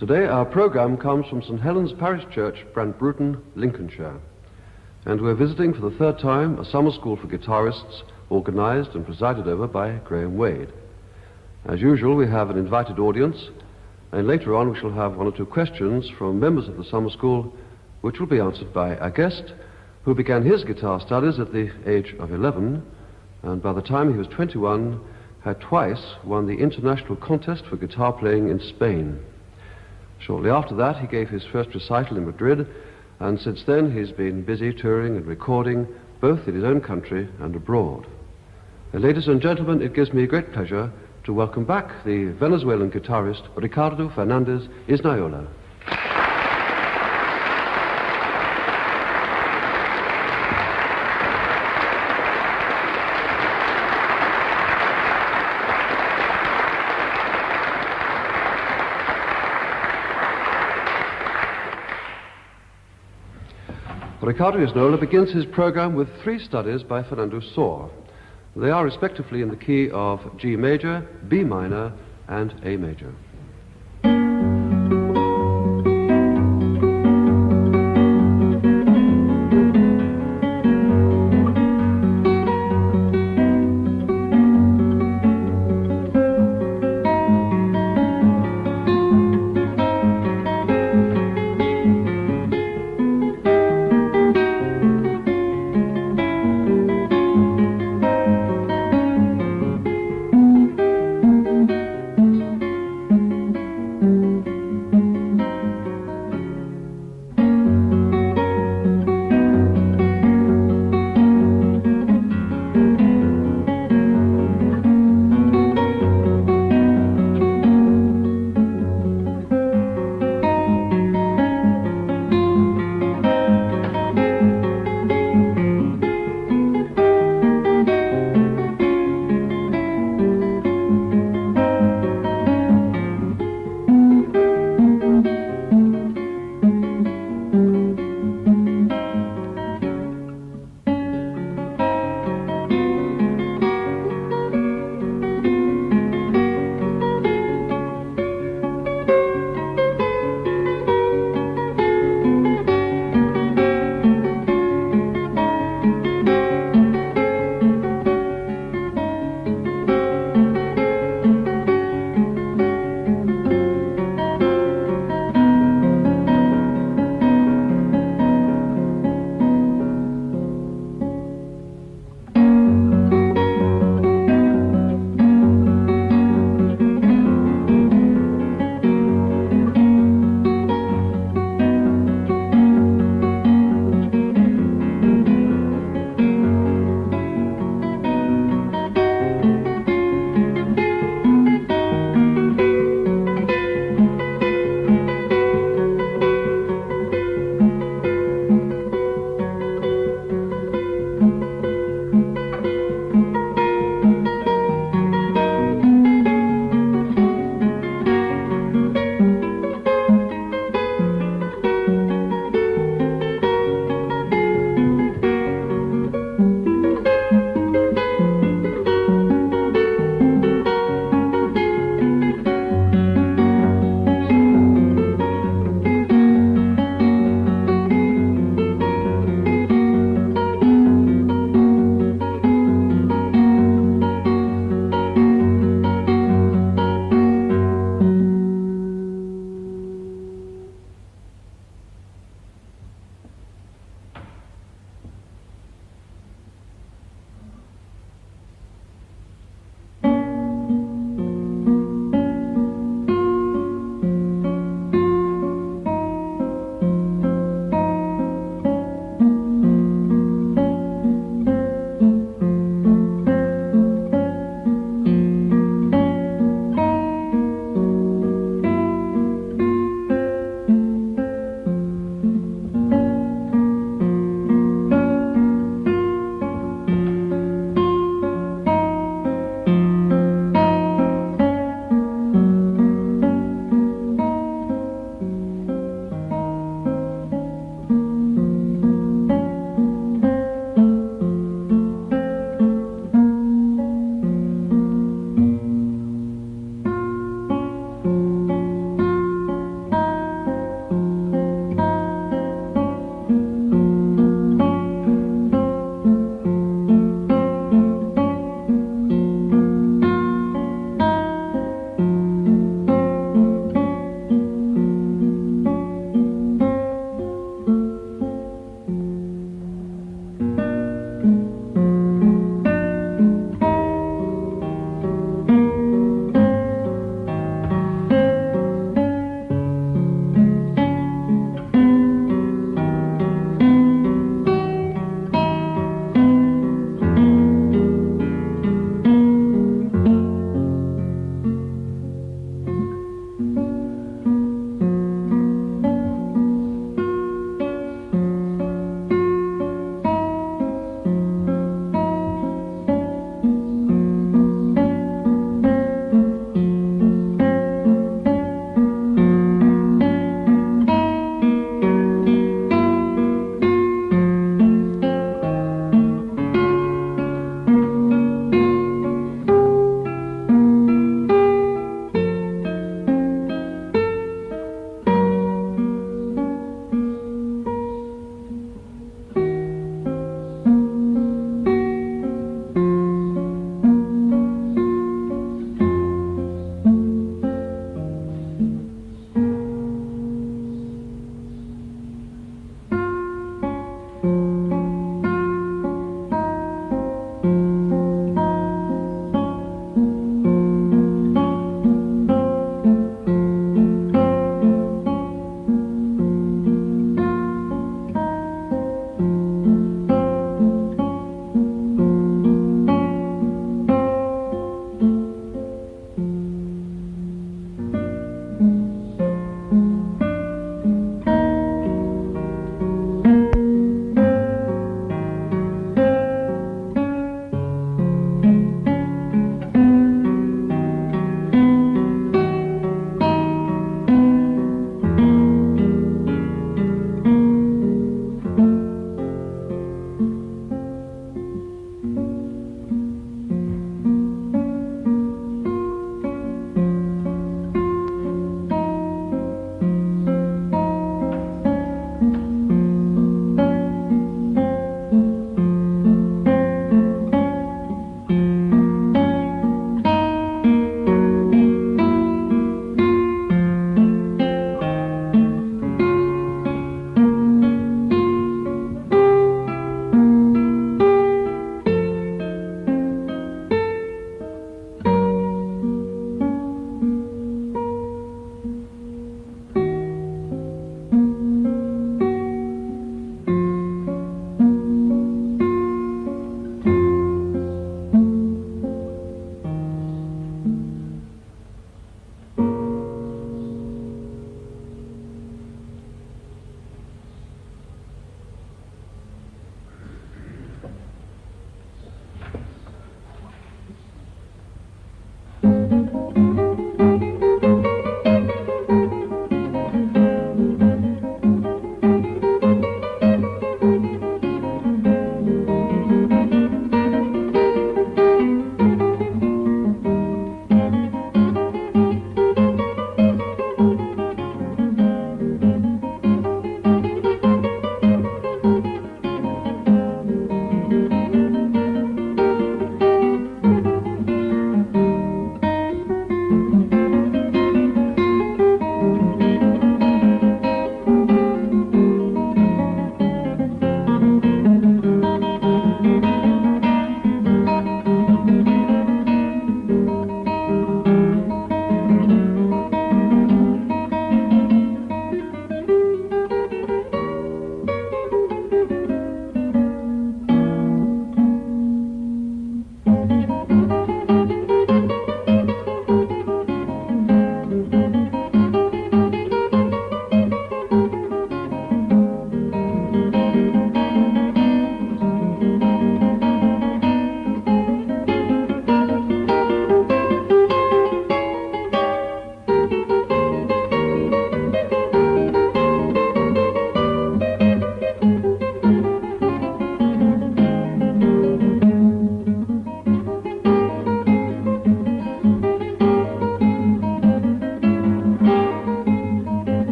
Today, our program comes from St. Helens Parish Church, Brant Broughton, Lincolnshire. And we're visiting for the third time a summer school for guitarists organized and presided over by Graham Wade. As usual, we have an invited audience, and later on we shall have one or two questions from members of the summer school, which will be answered by our guest, who began his guitar studies at the age of 11, and by the time he was 21, had twice won the international contest for guitar playing in Spain. Shortly after that, he gave his first recital in Madrid, and since then he's been busy touring and recording both in his own country and abroad. Uh, ladies and gentlemen, it gives me great pleasure to welcome back the Venezuelan guitarist Ricardo Fernandez Iznaola. Ricardo Iznaola begins his program with three studies by Fernando Sor. They are respectively in the key of G major, B minor, and A major.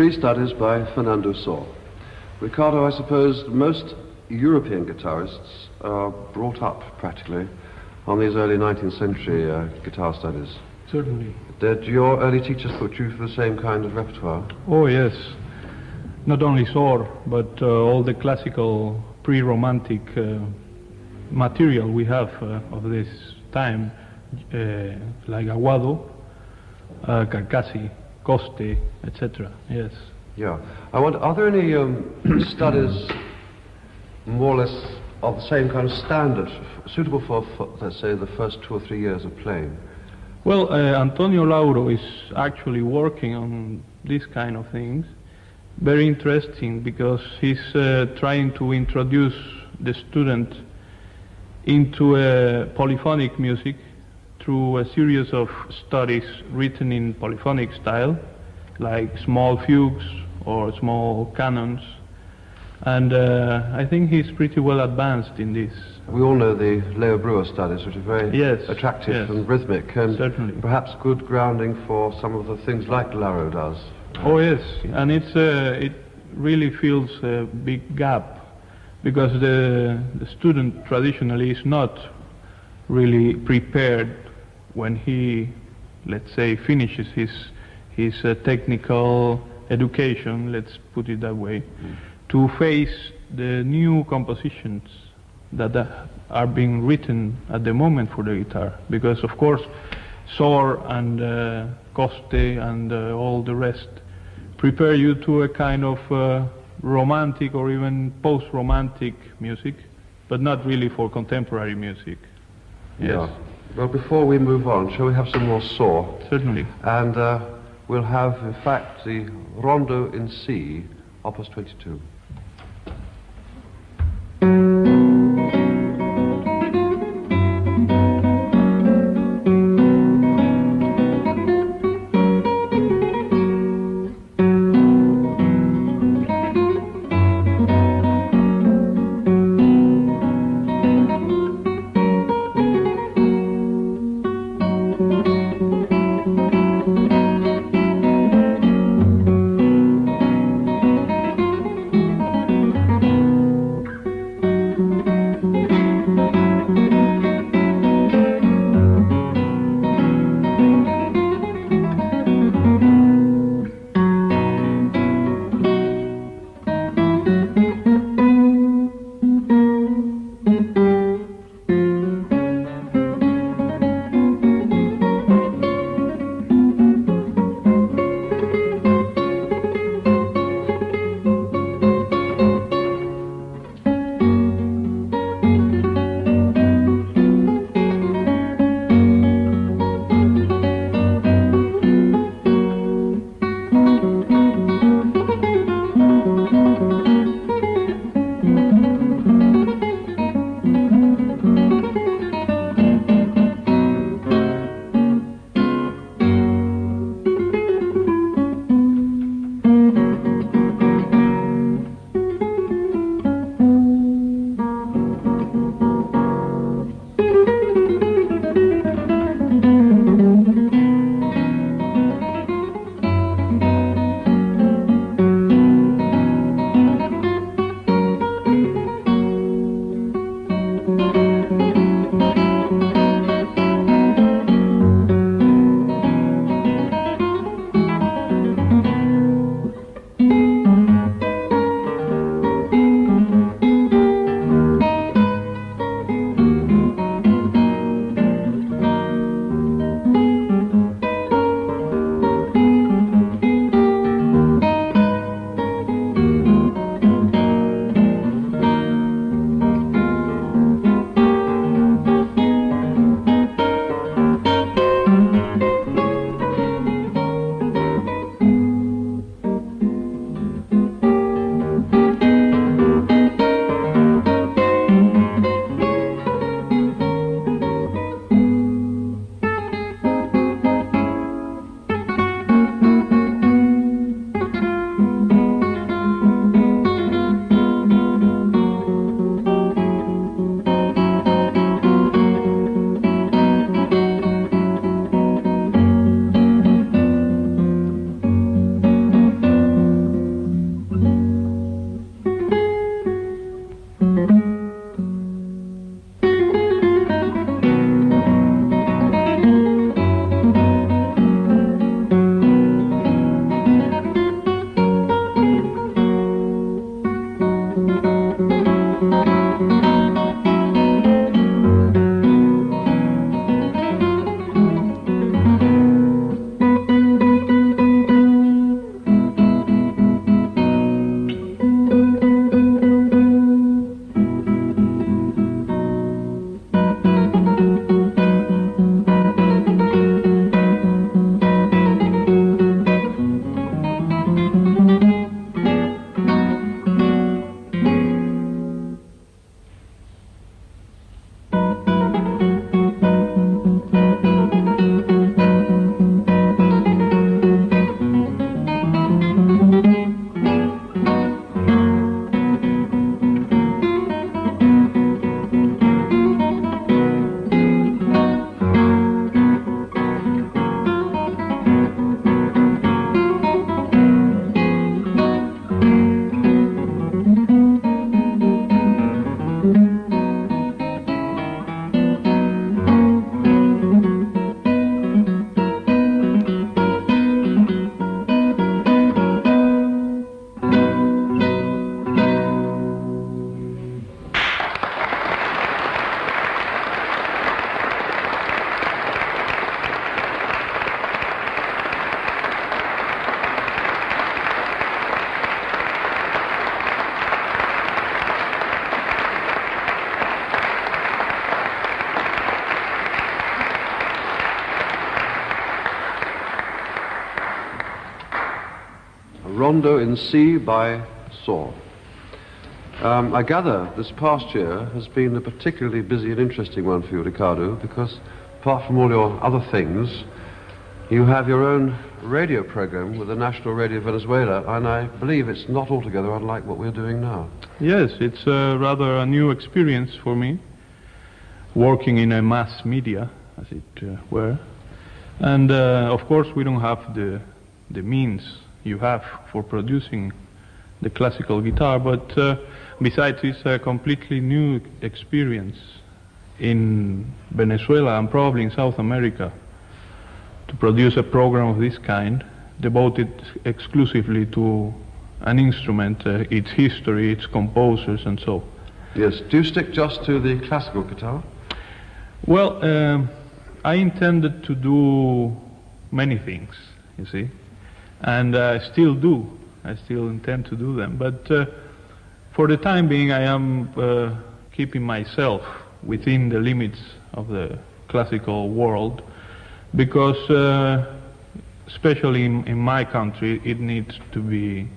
Three studies by Fernando Sor. Ricardo, I suppose most European guitarists are brought up practically on these early 19th century uh, guitar studies. Certainly. Did your early teachers put you through the same kind of repertoire? Oh, yes. Not only Sor, but uh, all the classical pre-romantic uh, material we have uh, of this time, uh, like Aguado, uh, Carcassi, Coste, etc. Yes. Yeah. I wonder, are there any um, studies more or less of the same kind of standard, suitable for, for, let's say, the first two or three years of playing? Well, uh, Antonio Lauro is actually working on these kind of things. Very interesting because he's uh, trying to introduce the student into uh, polyphonic music through a series of studies written in polyphonic style, like small fugues or small canons. And uh, I think he's pretty well advanced in this. We all know the Leo Brouwer studies, which are very Yes, attractive yes. and rhythmic, and Certainly. perhaps good grounding for some of the things like Lauro does. Oh yes, and it's uh, it really fills a big gap because the the student traditionally is not really prepared when he, let's say, finishes his his uh, technical education. Let's put it that way, to face the new compositions that uh, are being written at the moment for the guitar. Because of course, Sor and uh, Coste and uh, all the rest prepare you to a kind of uh, romantic or even post-romantic music, but not really for contemporary music. Yes, Yeah. Well, before we move on, shall we have some more Sor? certainly. And uh, we'll have, in fact, the Rondo in C, Opus 22. Rondo in C by Sor. Um, I gather this past year has been a particularly busy and interesting one for you, Ricardo, because apart from all your other things, you have your own radio program with the National Radio of Venezuela, and I believe it's not altogether unlike what we're doing now. Yes, it's rather a new experience for me, working in a mass media, as it uh, were. And uh, of course, we don't have the, the means you have for producing the classical guitar, but uh, besides, it's a completely new experience in Venezuela and probably in South America to produce a program of this kind devoted exclusively to an instrument, uh, its history, its composers, and so. Yes. Do you stick just to the classical guitar? Well, um, I intended to do many things, you see, and I still do. I still intend to do them. But uh, for the time being, I am uh, keeping myself within the limits of the classical world because, uh, especially in, in, my country, it needs to be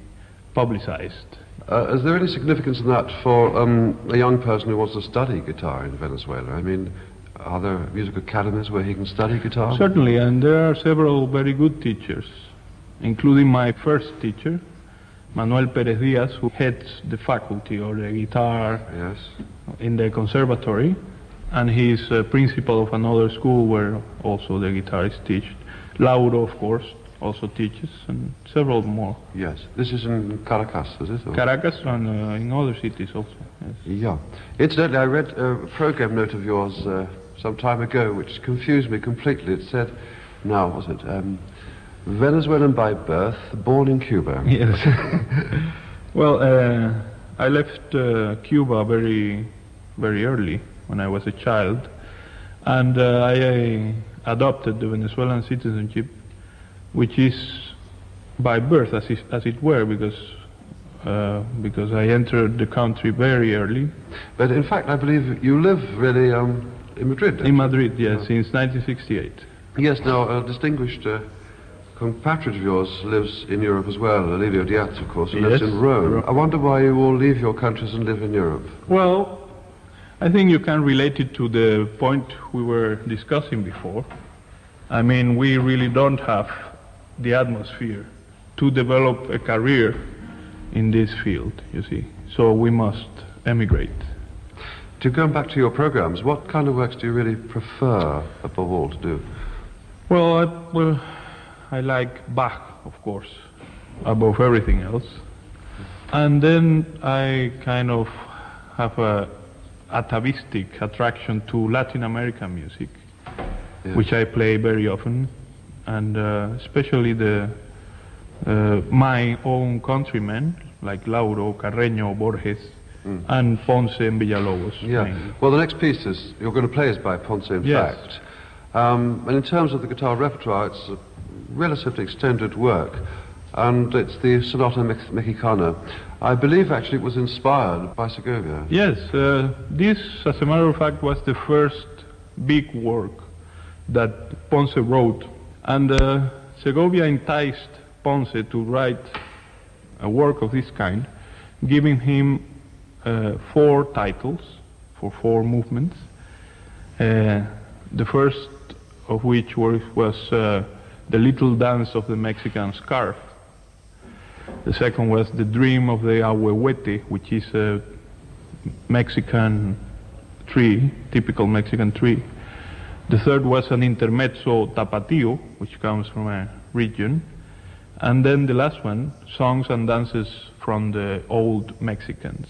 publicized. Uh, is there any significance in that for um, a young person who wants to study guitar in Venezuela? I mean, are there music academies where he can study guitar? Certainly, and there are several very good teachers, including my first teacher, Manuel Perez Diaz, who heads the faculty of the guitar yes. in the conservatory, and he's a principal of another school where also the guitarist teaches. Lauro, of course, also teaches, and several more. Yes, this is in Caracas, is it? Or? Caracas and uh, in other cities also. Yes. Yeah. Incidentally, I read a program note of yours uh, some time ago, which confused me completely. It said, now, was it? Um, Venezuelan by birth, born in Cuba. Yes. well, uh, I left uh, Cuba very, very early when I was a child, and uh, I, I, adopted the Venezuelan citizenship, which is by birth, as, as it were, because uh, because I entered the country very early. But in fact, I believe you live really um, in Madrid. In Madrid, yes, since 1968. Yes. Now, a distinguished uh, compatriot of yours lives in Europe as well, Alirio Diaz, of course, who yes. lives in Rome. I wonder why you all leave your countries and live in Europe. Well, I think you can relate it to the point we were discussing before. I mean, we really don't have the atmosphere to develop a career in this field, you see. So we must emigrate. To go back to your programs, what kind of works do you really prefer, above all, to do? Well, I, well, I like Bach, of course, above everything else. And then I kind of have a atavistic attraction to Latin American music, which I play very often, and uh, especially the uh, my own countrymen like Lauro, Carreño, Borges, mm. and Ponce and Villalobos. Yeah. Mainly. Well, the next piece is you're going to play is by Ponce, in yes. fact. Um, and in terms of the guitar repertoire, it's a relatively extended work, and it's the Sonata Mexicana. I believe actually it was inspired by Segovia. Yes, uh, this, as a matter of fact, was the first big work that Ponce wrote, and uh, Segovia enticed Ponce to write a work of this kind, giving him uh, four titles for four movements. Uh, the first of which was, was uh, The Little Dance of the Mexican Scarf. The second was The Dream of the Ahuehuete, which is a Mexican tree, typical Mexican tree. The third was an intermezzo tapatio, which comes from a region. And then the last one, songs and dances from the old Mexicans.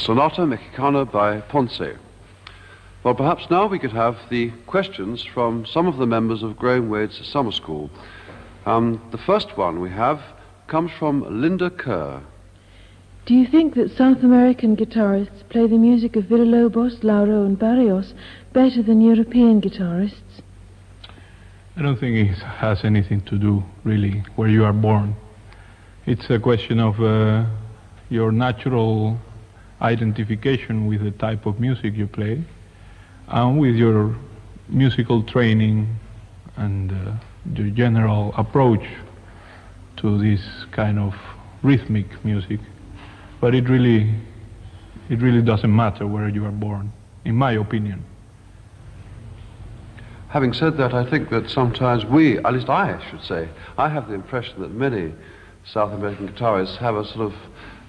Sonata Mexicana by Ponce. Well, perhaps now we could have the questions from some of the members of Graham Wade's summer school. Um, the first one we have comes from Linda Kerr. Do you think that South American guitarists play the music of Villalobos, Lauro, and Barrios better than European guitarists? I don't think it has anything to do, really, where you are born. It's a question of uh, your natural identification with the type of music you play and with your musical training and uh, your general approach to this kind of rhythmic music. But it really, it really doesn't matter where you are born, in my opinion. Having said that, I think that sometimes we, at least I should say, I have the impression that many South American guitarists have a sort of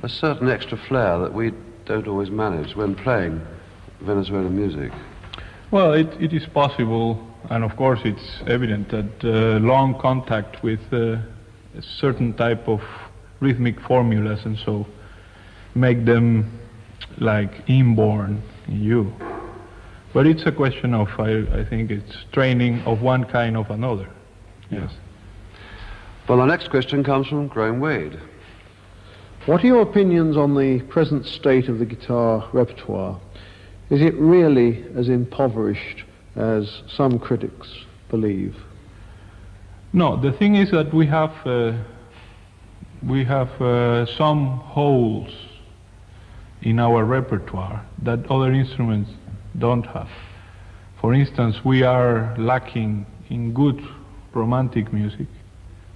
a certain extra flair that we don't always manage when playing Venezuelan music. Well, it, it is possible, and of course it's evident that uh, long contact with uh, a certain type of rhythmic formulas and so make them like inborn in you. But it's a question of, I, I think it's training of one kind of another. Yes. Well, our next question comes from Graham Wade. What are your opinions on the present state of the guitar repertoire? Is it really as impoverished as some critics believe? No, the thing is that we have uh, we have uh, some holes in our repertoire that other instruments don't have. For instance, we are lacking in good romantic music.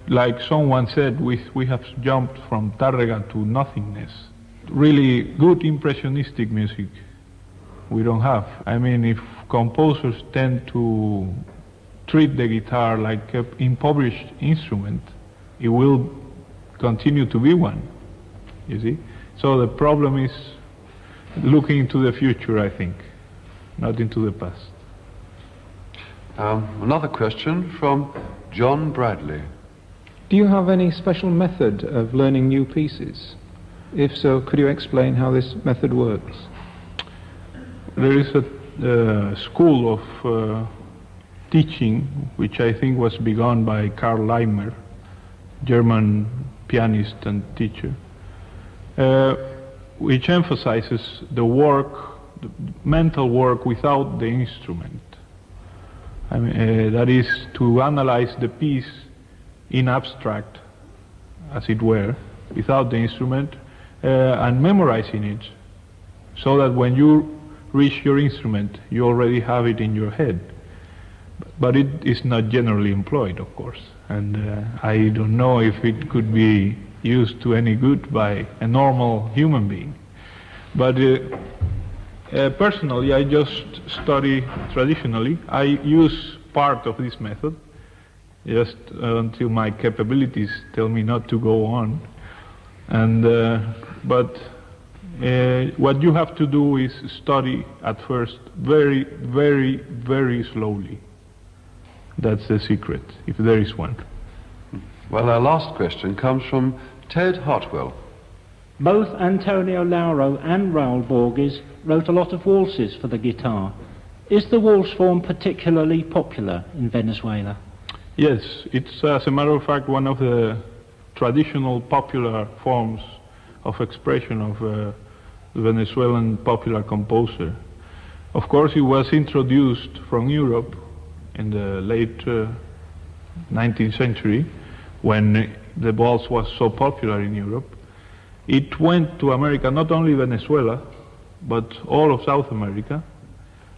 Like someone said, we, we have jumped from Tárrega to nothingness. Really good impressionistic music we don't have. I mean, if composers tend to treat the guitar like an impoverished instrument, it will continue to be one, you see? So the problem is looking into the future, I think not into the past. Um, another question from John Bradley. Do you have any special method of learning new pieces? If so, could you explain how this method works? There is a uh, school of uh, teaching which I think was begun by Karl Leimer, German pianist and teacher, uh, which emphasizes the work the mental work without the instrument. I mean, uh, that is to analyze the piece in abstract, as it were, without the instrument, uh, and memorizing it, so that when you reach your instrument, you already have it in your head. But it is not generally employed, of course, and uh, I don't know if it could be used to any good by a normal human being. But uh, uh, personally, I just study traditionally. I use part of this method just uh, until my capabilities tell me not to go on. And uh, but uh, what you have to do is study at first very, very, very slowly. That's the secret, if there is one. Well, our last question comes from Ted Hartwell. Both Antonio Lauro and Raul Borges wrote a lot of waltzes for the guitar. Is the waltz form particularly popular in Venezuela? Yes, it's as a matter of fact one of the traditional popular forms of expression of the Venezuelan popular composer. Of course, it was introduced from Europe in the late uh, 19th century when the waltz was so popular in Europe. It went to America, not only Venezuela, but all of South America.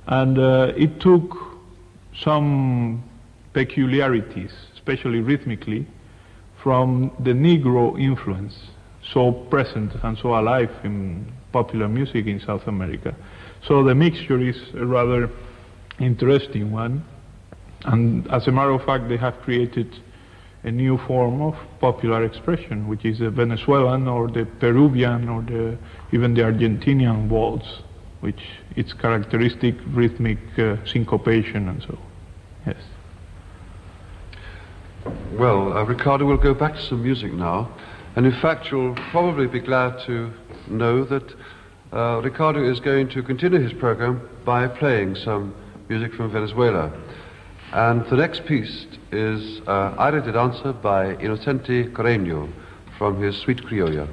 And uh, it took some peculiarities, especially rhythmically, from the Negro influence, so present and so alive in popular music in South America. So the mixture is a rather interesting one. And as a matter of fact, they have created a new form of popular expression, which is the Venezuelan or the Peruvian or the, even the Argentinian waltz, which its characteristic rhythmic uh, syncopation and so. Yes. Well, uh, Ricardo, we'll go back to some music now. And in fact, you'll probably be glad to know that uh, Ricardo is going to continue his program by playing some music from Venezuela. And the next piece is uh, Aire de Danza by Inocente Carreño from his Suite Criolla.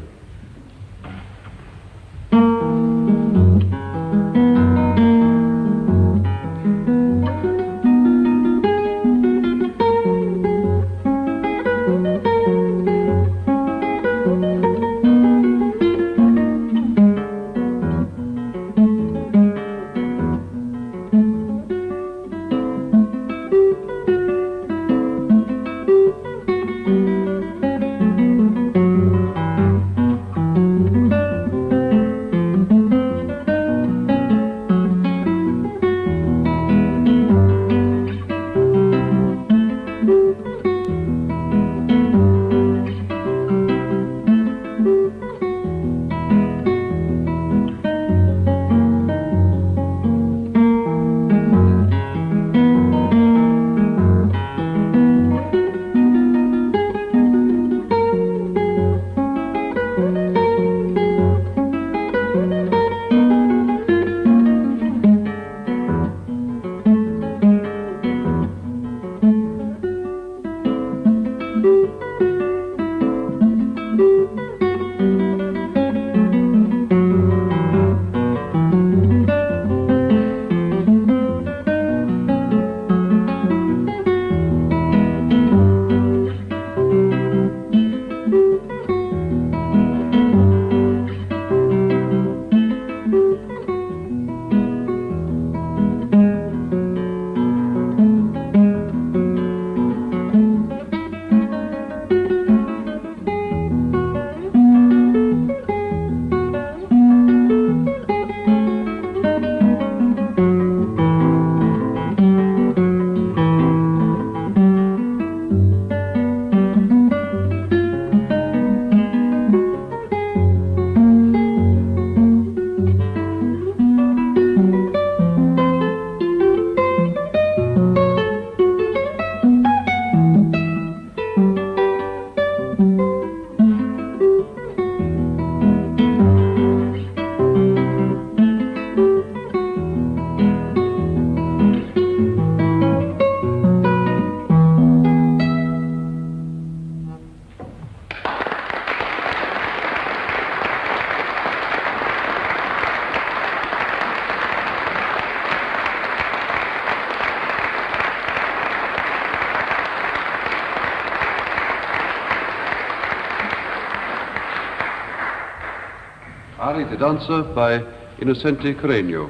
Danza by Inocente Carreño.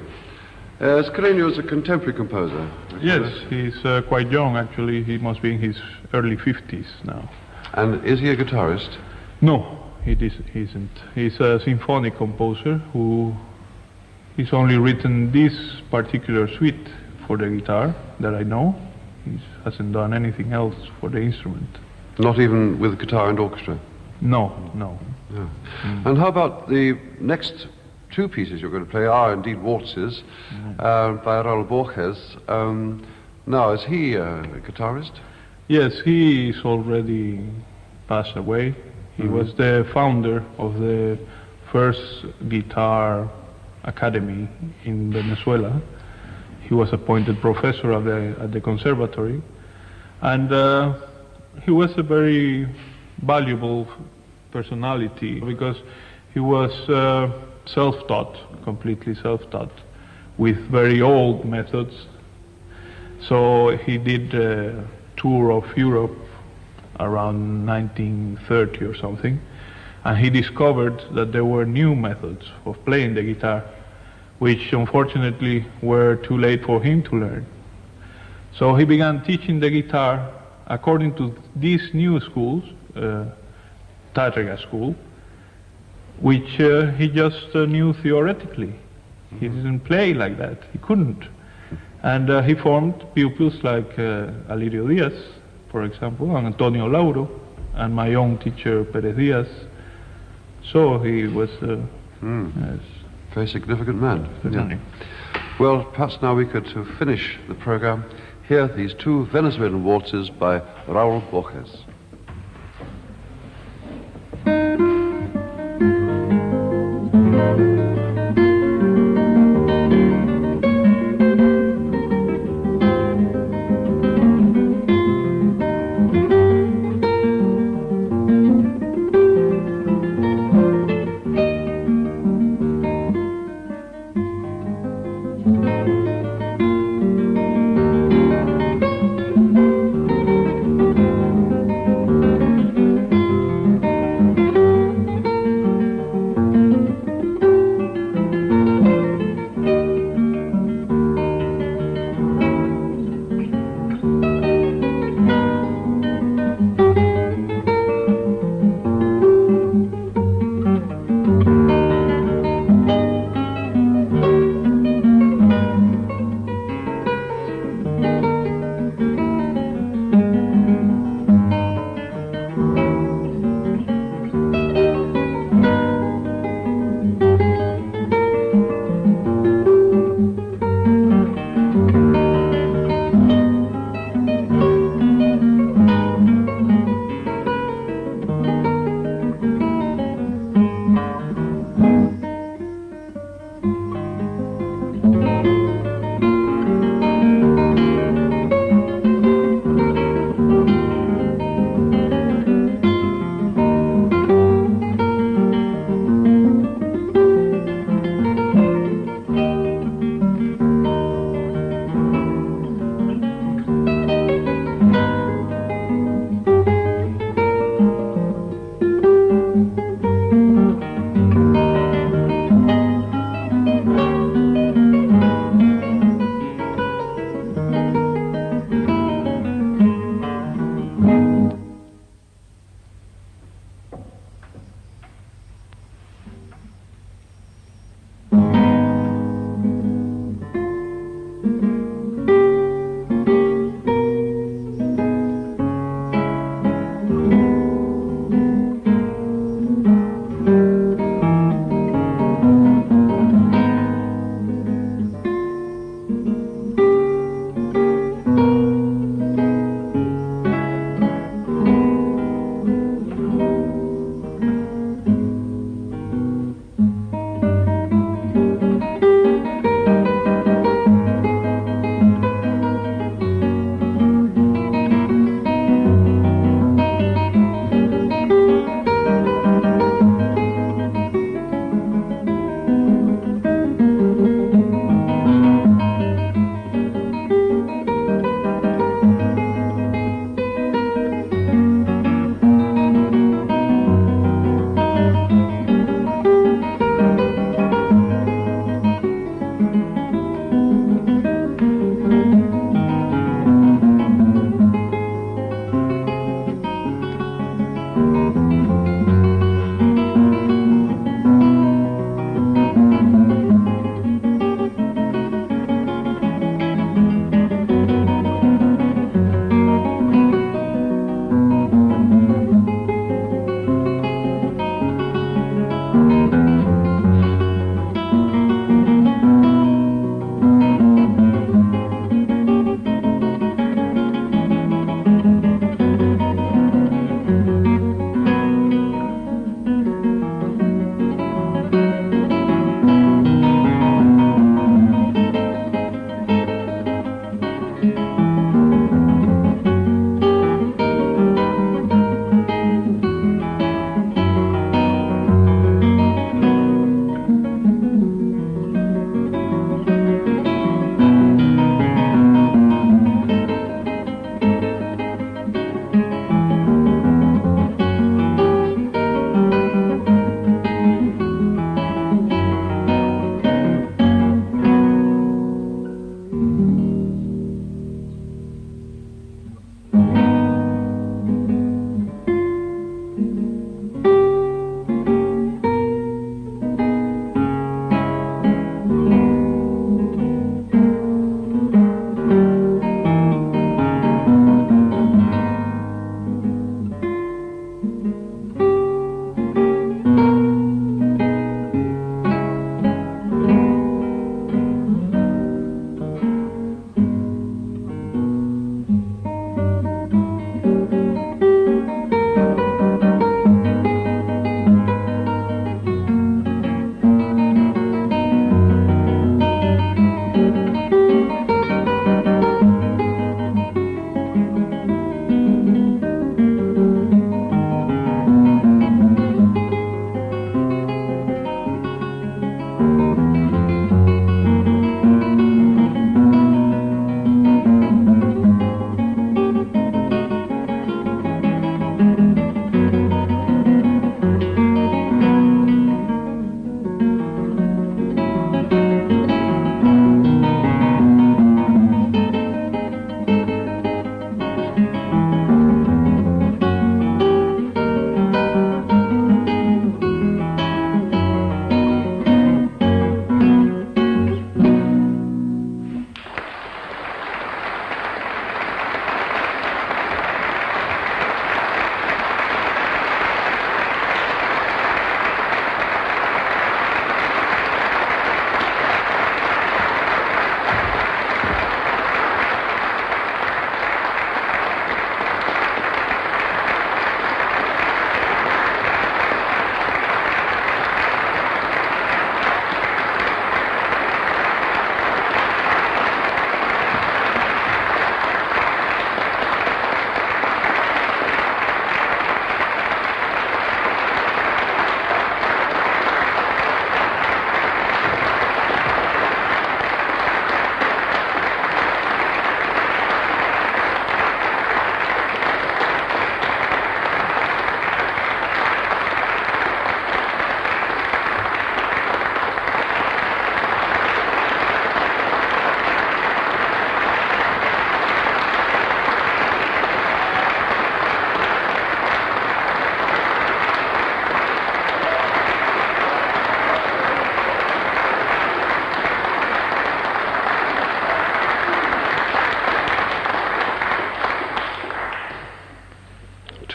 Uh, Carreño is a contemporary composer. Yes, he's uh, quite young actually. He must be in his early 50s now. And is he a guitarist? No, he is, he isn't. He's a symphonic composer who he's only written this particular suite for the guitar that I know. He hasn't done anything else for the instrument. Not even with guitar and orchestra? No, no. Yeah. And how about the next two pieces you're going to play are indeed waltzes uh, by Raul Borges. Um, now, is he a guitarist? Yes, he is already passed away. He was the founder of the first guitar academy in Venezuela. He was appointed professor at the, at the conservatory. And uh, he was a very valuable personality because he was uh, self-taught, completely self-taught, with very old methods. So he did a tour of Europe around 1930 or something, and he discovered that there were new methods of playing the guitar, which unfortunately were too late for him to learn. So he began teaching the guitar according to these new schools, uh, Tárrega school, which uh, he just uh, knew theoretically. He didn't play like that. He couldn't. And uh, he formed pupils like uh, Alirio Diaz, for example, and Antonio Lauro, and my own teacher, Perez Diaz. So he was uh, yes, Very significant man. certainly. Well, perhaps now we could uh, finish the program. Hear these two Venezuelan waltzes by Raul Borges.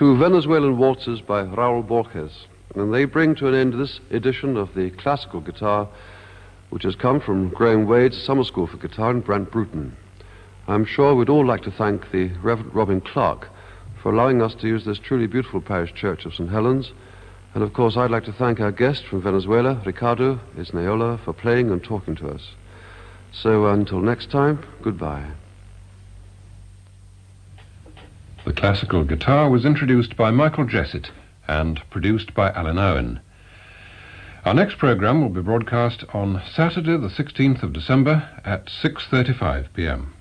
Two Venezuelan waltzes by Raul Borges. And they bring to an end this edition of the classical guitar, which has come from Graham Wade's Summer School for Guitar in Brant Broughton. I'm sure we'd all like to thank the Reverend Robin Clark for allowing us to use this truly beautiful parish church of St. Helens. And of course, I'd like to thank our guest from Venezuela, Ricardo Iznaola, for playing and talking to us. So until next time, goodbye. The classical guitar was introduced by Michael Jessett and produced by Alan Owen. Our next programme will be broadcast on Saturday the 16th of December at 6.35 p.m.